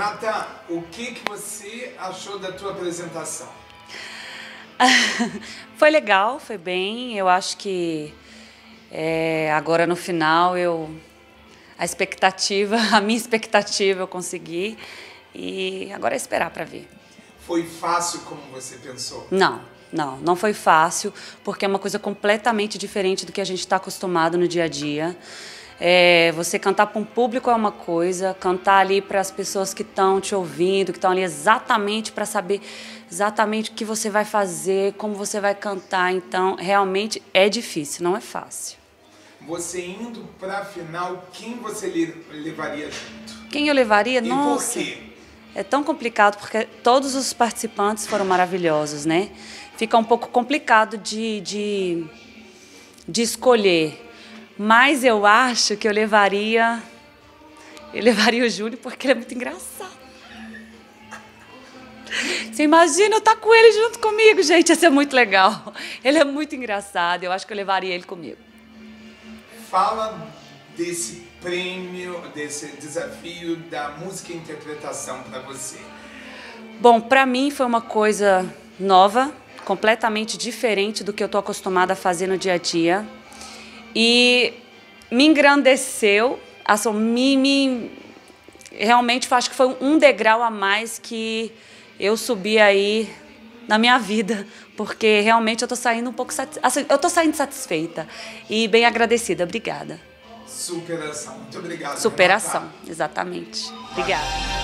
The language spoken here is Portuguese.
Renata, o que, que você achou da tua apresentação? foi legal, foi bem. Eu acho que é, agora no final eu a expectativa, a minha expectativa eu consegui e agora é esperar para ver. Foi fácil como você pensou? Não, não, não foi fácil porque é uma coisa completamente diferente do que a gente está acostumado no dia a dia. É, você cantar para um público é uma coisa, cantar ali para as pessoas que estão te ouvindo, que estão ali exatamente para saber exatamente o que você vai fazer, como você vai cantar. Então, realmente é difícil, não é fácil. Você indo para a final, quem você levaria junto? Quem eu levaria? E Nossa. Por quê? É tão complicado porque todos os participantes foram maravilhosos, né? Fica um pouco complicado de, de, de escolher. Mas eu acho que eu levaria. Eu levaria o Júlio porque ele é muito engraçado. Você imagina eu estar tá com ele junto comigo, gente, ia ser muito legal. Ele é muito engraçado, eu acho que eu levaria ele comigo. Fala desse prêmio, desse desafio da música e interpretação para você. Bom, para mim foi uma coisa nova, completamente diferente do que eu estou acostumada a fazer no dia a dia. E me engrandeceu, assim, me, me, realmente acho que foi um degrau a mais que eu subi aí na minha vida, porque realmente eu estou saindo um pouco assim, eu estou saindo satisfeita e bem agradecida. Obrigada. Superação. Muito obrigado. Superação, Renata. exatamente. Obrigada.